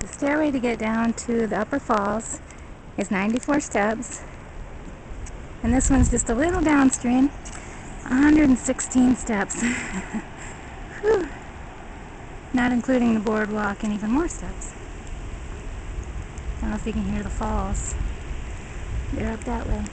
The stairway to get down to the upper falls is 94 steps. And this one's just a little downstream, 116 steps. Not including the boardwalk and even more steps. I don't know if you can hear the falls. They're up that way.